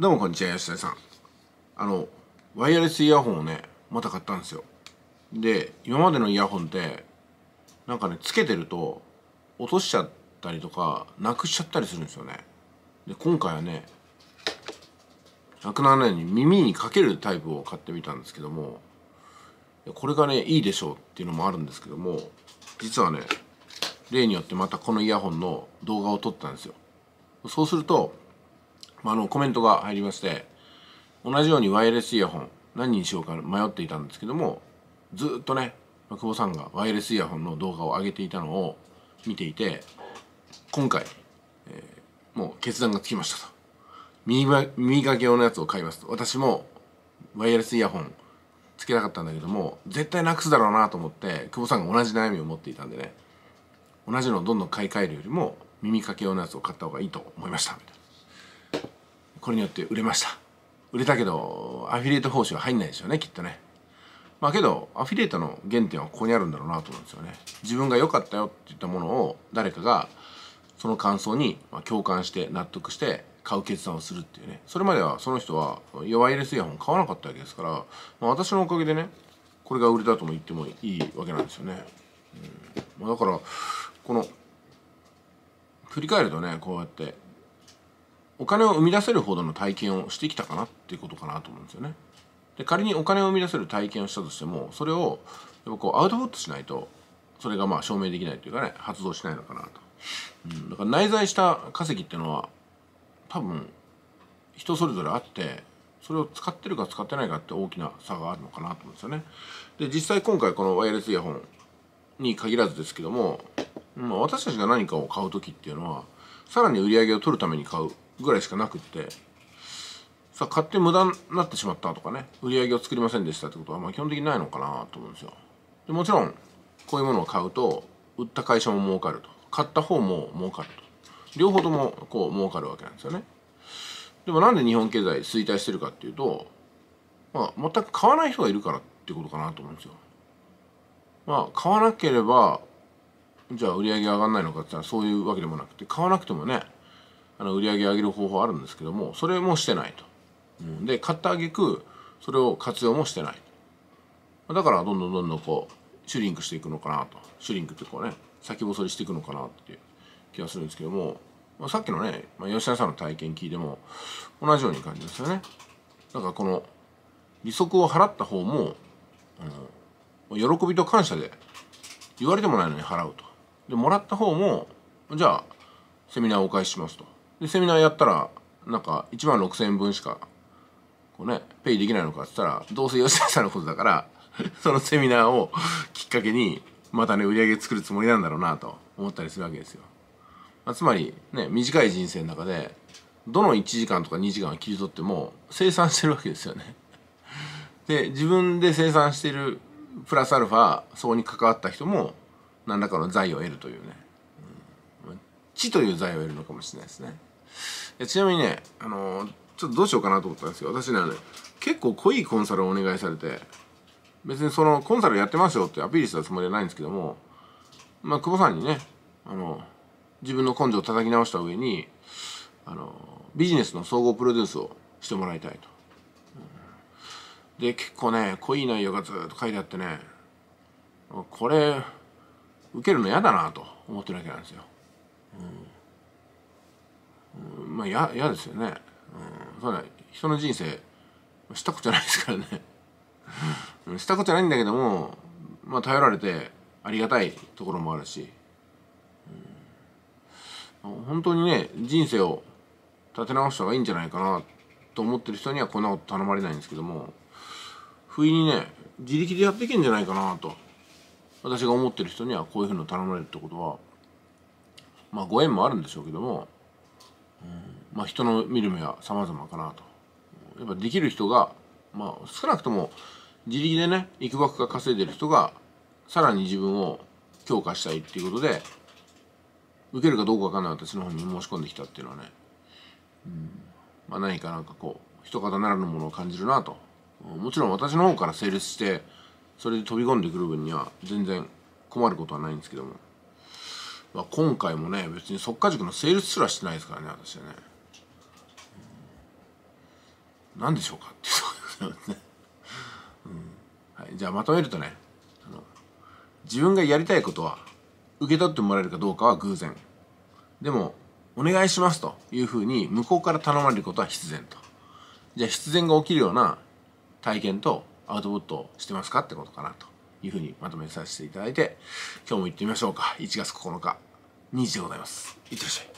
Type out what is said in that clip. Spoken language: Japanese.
どうもこんにちは吉田さん。あのワイヤレスイヤホンをねまた買ったんですよ。で今までのイヤホンってなんかねつけてると落としちゃったりとかなくしちゃったりするんですよね。で今回はねなくならないように耳にかけるタイプを買ってみたんですけどもこれがねいいでしょうっていうのもあるんですけども実はね例によってまたこのイヤホンの動画を撮ったんですよ。そうするとあのコメントが入りまして同じようにワイヤレスイヤホン何にしようか迷っていたんですけどもずっとね久保さんがワイヤレスイヤホンの動画を上げていたのを見ていて今回、えー、もう決断がつきましたと。耳耳かけ用のやつを買いますと。私もワイヤレスイヤホンつけたかったんだけども絶対なくすだろうなと思って久保さんが同じ悩みを持っていたんでね同じのをどんどん買い替えるよりも耳かけ用のやつを買った方がいいと思いました。みたいなこれによって売れました。売れたけどアフィリエイト報酬は入んないですよねきっとね。まあけどアフィリエイトの原点はここにあるんだろうなと思うんですよね。自分が良かったよって言ったものを誰かがその感想に共感して納得して買う決断をするっていうね。それまではその人はワイヤレスイヤホン買わなかったわけですから、まあ、私のおかげでねこれが売れたとも言ってもいいわけなんですよね、うん。まあ、だからこの振り返るとねこうやってお金を生み出せるほどの体験をしてきたかなっていうことかなと思うんですよね。で仮にお金を生み出せる体験をしたとしてもそれをやっぱこうアウトプットしないとそれがまあ証明できないというかね発動しないのかなと、うん、だから内在した稼ぎっていうのは多分人それぞれあってそれを使ってるか使ってないかって大きな差があるのかなと思うんですよねで実際今回このワイヤレスイヤホンに限らずですけども、まあ、私たちが何かを買う時っていうのはさらに売り上げを取るために買うぐらいしかなくって。さあ買って無駄になってしまったとかね。売り上げを作りませんでしたってことはまあ基本的にないのかなと思うんですよ。でもちろんこういうものを買うと売った会社も儲かると。買った方も儲かると。両方ともこう儲かるわけなんですよね。でもなんで日本経済衰退してるかっていうとまあ全く買わない人がいるからってことかなと思うんですよ。まあ買わなければじゃあ売り上げ上がんないのかって言ったらそういうわけでもなくて買わなくてもねあの売り上げ上げる方法あるんですけどもそれもしてないと、うん、で買った挙句それを活用もしてないだからどんどんどんどんこうシュリンクしていくのかなと。シュリンクってこうね先細りしていくのかなっていう気がするんですけども、まあ、さっきのね、まあ、吉田さんの体験聞いても同じように感じですよね。だからこの利息を払った方も、うん、喜びと感謝で言われてもないのに払うと。でもらった方もじゃあセミナーをお返ししますと。でセミナーやったらなんか1万6,000円分しかこうねペイできないのかっつったらどうせ吉田さんのことだから そのセミナーをきっかけにまたね売り上げ作るつもりなんだろうなと思ったりするわけですよ。まあ、つまりね短い人生の中でどの1時間とか2時間を切り取っても生産してるわけですよね。で自分で生産してるプラスアルファそこに関わった人も何らかの財を得るというね、うん、知という財を得るのかもしれないですね。ちなみにね、あのー、ちょっとどうしようかなと思ったんですよ私ね結構濃いコンサルをお願いされて別にそのコンサルやってますよってアピールしたつもりはないんですけどもまあ久保さんにねあの自分の根性を叩き直した上にあのビジネスの総合プロデュースをしてもらいたいと。で結構ね濃い内容がずっと書いてあってねこれ受けるの嫌だなと思ってるわけなんですよ。うんまあ嫌ですよね、うん、そうだ。人の人生したことないですからね。したことないんだけどもまあ頼られてありがたいところもあるし、うん、本当にね人生を立て直した方がいいんじゃないかなと思ってる人にはこんなこと頼まれないんですけども不意にね自力でやっていけんじゃないかなと私が思ってる人にはこういうふうに頼まれるってことはまあご縁もあるんでしょうけどもまあ、人の見る目は様々かなと。やっぱできる人が、まあ、少なくとも自力でねいくばくが稼いでる人がさらに自分を強化したいっていうことで受けるかどうかわかんない私の方に申し込んできたっていうのはね、うんまあ、何かなんかこう人方ならぬものを感じるなと。もちろん私の方から成立してそれで飛び込んでくる分には全然困ることはないんですけども。まあ、今回もね別に速稼塾のセールスすらしてないですからね私はね、何でしょうかっていうところですね、うん。はい、じゃあまとめるとねあの自分がやりたいことは受け取ってもらえるかどうかは偶然。でもお願いしますというふうに向こうから頼まれることは必然と。じゃあ必然が起きるような体験とアウトプットをしてますかってことかなというふうにまとめさせていただいて今日も行ってみましょうか。1月9日。2時でございます。いってらっしゃい。